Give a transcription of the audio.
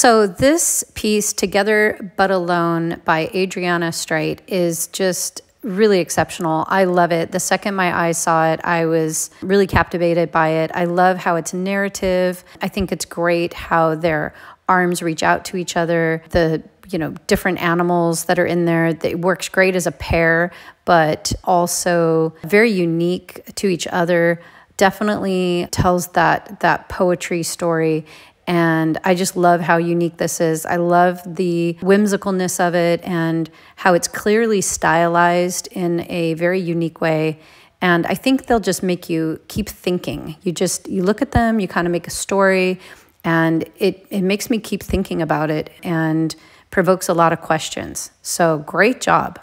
So, this piece, Together But Alone by Adriana Streit, is just really exceptional. I love it. The second my eyes saw it, I was really captivated by it. I love how it's narrative. I think it's great how their arms reach out to each other. The you know different animals that are in there it works great as a pair but also very unique to each other definitely tells that that poetry story and I just love how unique this is. I love the whimsicalness of it and how it's clearly stylized in a very unique way. And I think they'll just make you keep thinking. You just you look at them, you kind of make a story, and it it makes me keep thinking about it and provokes a lot of questions. So great job.